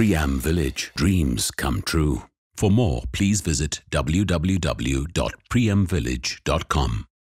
Priam Village. Dreams come true. For more, please visit www.priamvillage.com.